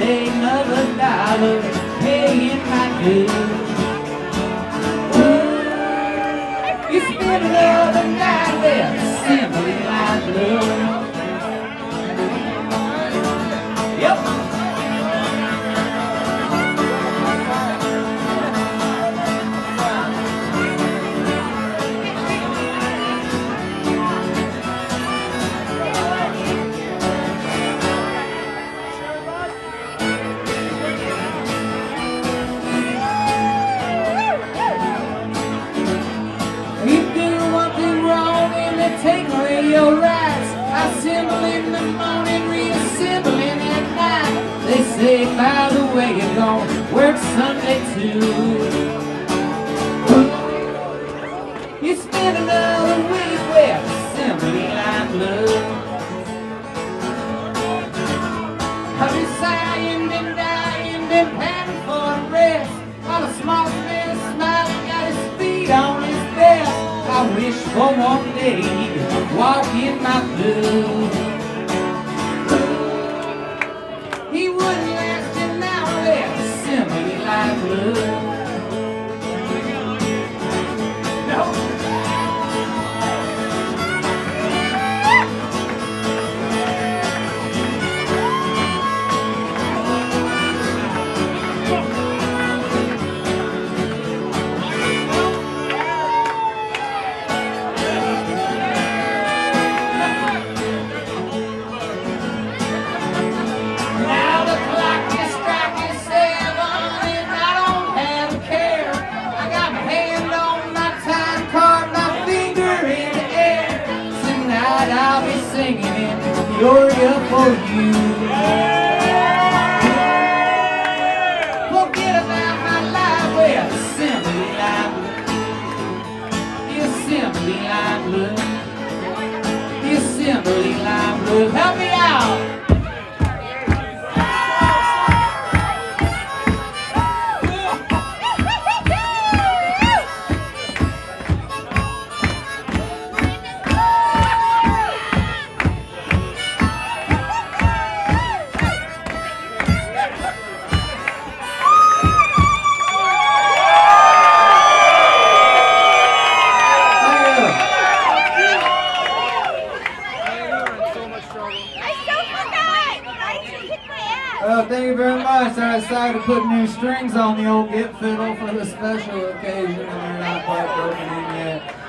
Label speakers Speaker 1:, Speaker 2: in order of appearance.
Speaker 1: day, another dollar, paying my dues. Say, by the way, you're gonna work Sunday too. You spend another week with assembly line blue. I've been sighing, been dying, been panting for a rest. While a small man smiling, got his feet on his vest. I wish for one day he could walk in my boots. Singing in Peoria for you. Forget about my life, well, assembly line. The assembly line blue. Assembly line blue.
Speaker 2: Well, thank you very much. I decided to put new strings on the old Git fiddle for the special occasion, and they're not quite broken in yet.